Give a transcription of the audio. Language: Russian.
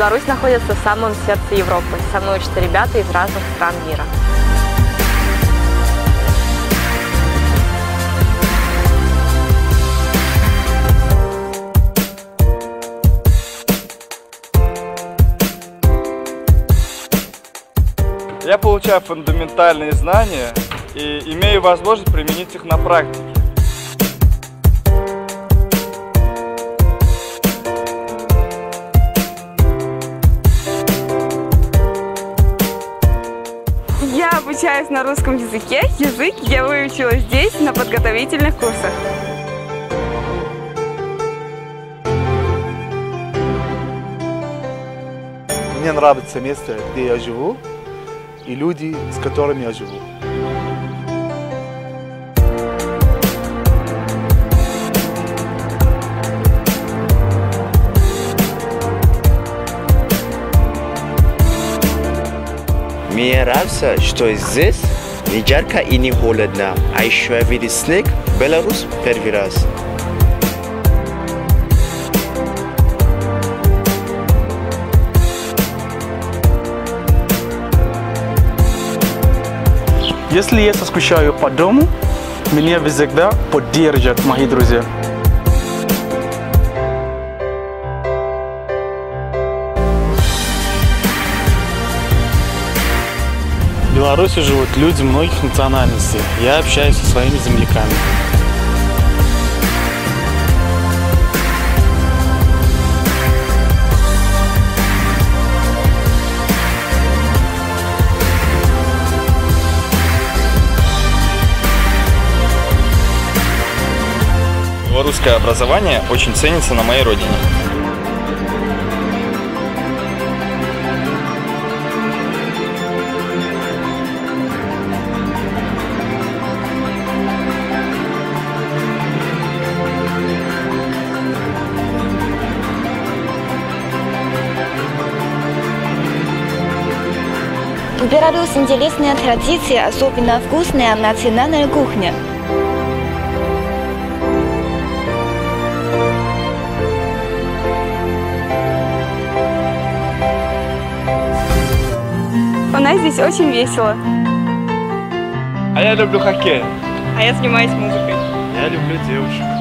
Беларусь находится в самом сердце Европы. Со мной учатся ребята из разных стран мира. Я получаю фундаментальные знания и имею возможность применить их на практике. Я обучаюсь на русском языке. Язык я выучила здесь, на подготовительных курсах. Мне нравится место, где я живу, и люди, с которыми я живу. Мне нравится, что здесь не жарко и не холодно, а еще я видел снег в Беларусь первый раз. Если я скучаю по дому, меня всегда поддержат мои друзья. Беларуси живут люди многих национальностей. Я общаюсь со своими земляками. Белорусское образование очень ценится на моей родине. В Беларуси интересная традиция, особенно вкусная национальная кухня. У нас здесь очень весело. А я люблю хоккей. А я занимаюсь музыкой. Я люблю девушек.